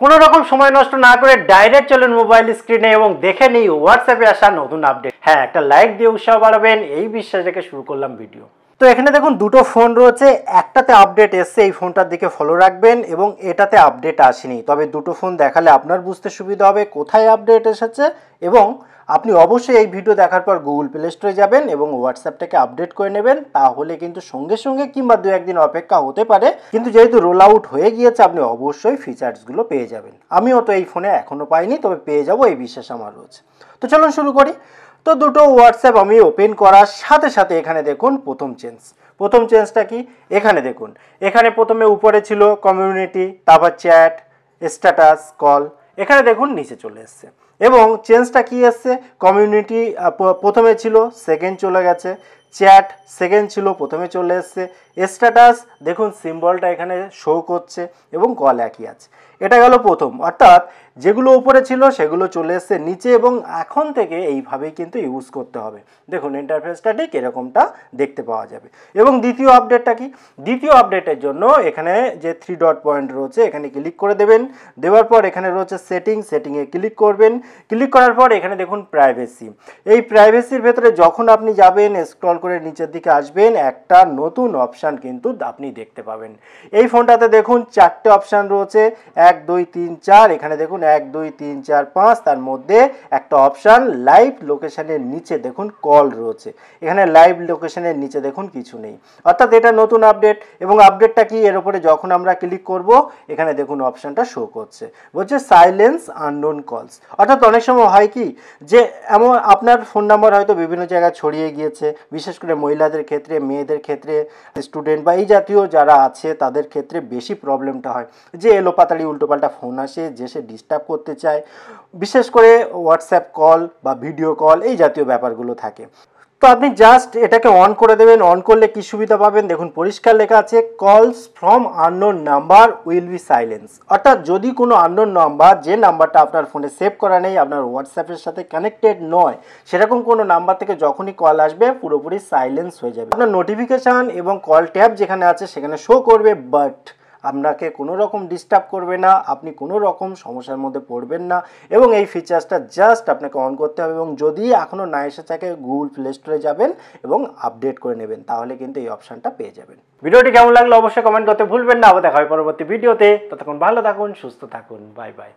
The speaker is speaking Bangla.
কোনো রকম সময় নষ্ট না করে ডাইরেক্ট চলুন মোবাইল স্ক্রিনে এবং দেখে নিই হোয়াটসঅ্যাপে আসা নতুন আপডেট হ্যাঁ একটা লাইক দিয়ে উৎসাহ বাড়াবেন, এই বিশ্বাস রেখে শুরু করলাম ভিডিও তো এখানে দেখুন দুটো ফোন রয়েছে, একটাতে আপডেট এসছে, এই ফোনটার দিকে ফলো রাখবেন এবং এটাতে আপডেট আসেনি। তবে দুটো ফোন দেখালে আপনার বুঝতে সুবিধা হবে কোথায় আপডেট এসেছে এবং আপনি অবশ্যই এই ভিডিও দেখার পর গুগল প্লে স্টোরে যাবেন এবং হোয়াটসঅ্যাপটাকে আপডেট করে নেবেন। তাহলে কিন্তু সঙ্গে সঙ্গে কিংবা দু একদিন অপেক্ষা হতে পারে। কিন্তু যেহেতু রোল আউট হয়ে গিয়েছে, আপনি অবশ্যই ফিচার্সগুলো পেয়ে যাবেন। আমিও তো এই ফোনে এখনও পাইনি, তবে পেয়ে যাব, এই বিশ্বাস আমার রয়েছে। তো চলুন শুরু করি। তো দুটো হোয়াটসঅ্যাপ আমি ওপেন করার সাথে সাথে এখানে দেখুন প্রথম চেঞ্জ প্রথম চেঞ্জটা কি? এখানে দেখুন। এখানে প্রথমে উপরে ছিল কমিউনিটি তারপর চ্যাট স্ট্যাটাস কল এখানে দেখুন নিচে চলে এসছে। এবং চেঞ্জটা কি এসছে? কমিউনিটি প্রথমে ছিল সেকেন্ড চলে গেছে। চ্যাট সেকেন্ড ছিল, প্রথমে চলে এসছে। স্ট্যাটাস দেখুন সিম্বলটা এখানে শো করছে এবং কল একই আছে। এটা গেল প্রথম, অর্থাৎ যেগুলো উপরে ছিল সেগুলো চলে এসছে নিচে এবং এখন থেকে এইভাবেই কিন্তু ইউজ করতে হবে। দেখুন ইন্টারফেসটা ঠিক এরকমটা দেখতে পাওয়া যাবে। এবং দ্বিতীয় আপডেটটা কি? দ্বিতীয় আপডেটের জন্য এখানে যে থ্রি ডট পয়েন্ট রয়েছে, এখানে ক্লিক করে দেবেন। দেওয়ার পর এখানে রয়েছে সেটিং সেটিংয়ে ক্লিক করবেন। ক্লিক করার পর এখানে দেখুন প্রাইভেসি এই প্রাইভেসির ভেতরে যখন আপনি যাবেন স্ক্রল করে নিচের দিকে আসবেন, একটা নতুন অপশান কিন্তু আপনি দেখতে পাবেন। এই ফোনটাতে দেখুন চারটে অপশান রয়েছে, এক, দুই, তিন, চার। এখানে দেখুন এক, দুই, তিন, চার, পাঁচ। তার মধ্যে একটা অপশান লাইভ লোকেশানের নিচে দেখুন কল রয়েছে। এখানে লাইভ লোকেশনের নিচে দেখুন কিছু নেই। অর্থাৎ এটা নতুন আপডেট এবং আপডেটটা কি? এর উপরে যখন আমরা ক্লিক করব, এখানে দেখুন অপশানটা শো করছে। বলছে সাইলেন্স আননোন কলস অর্থাৎ অনেক সময় হয় কি? যে এমন, আপনার ফোন নাম্বার হয়তো বিভিন্ন জায়গায় ছড়িয়ে গিয়েছে, বিশেষ করে মহিলাদের ক্ষেত্রে, মেয়েদের ক্ষেত্রে স্টুডেন্ট বা এই জাতীয় যারা আছে, তাদের ক্ষেত্রে বেশি প্রবলেমটা হয়। যে এলোপাতাড়ি উল্টোপাল্টা ফোন আসে, যে সে ডিস্টার্ব করতে চায়, বিশেষ করে হোয়াটসঅ্যাপ কল বা ভিডিও কল এই জাতীয় ব্যাপারগুলো থাকে। তো আপনি জাস্ট এটাকে অন করে দেবেন অন করলে কি সুবিধা পাবেন? দেখুন, পরিষ্কার লেখা আছে calls from unknown number will be silence অর্থাৎ যদি কোনো আননোন নাম্বার যে নাম্বারটা আপনার ফোনে সেভ করা নেই, আপনার হোয়াটসঅ্যাপের সাথে কানেক্টেড নয়, সেরকম কোনো নাম্বার থেকে যখনই কল আসবে, পুরোপুরি সাইলেন্স হয়ে যাবে। আপনার নোটিফিকেশান এবং কল ট্যাব যেখানে আছে, সেখানে শো করবে বাট আপনাকে কোনো রকম ডিস্টার্ব করবে না, আপনি কোনো রকম সমস্যার মধ্যে পড়বেন না এবং এই ফিচার্সটা জাস্ট আপনাকে অন করতে হবে এবং যদি এখনও না এসে থাকে গুগল প্লে স্টোরে যাবেন এবং আপডেট করে নেবেন, তাহলে কিন্তু এই অপশানটা পেয়ে যাবেন। ভিডিওটি কেমন লাগল অবশ্যই কমেন্ট করতে ভুলবেন না, আবার দেখা হয় পরবর্তী ভিডিওতে ততক্ষণ ভালো থাকুন, সুস্থ থাকুন বাই বাই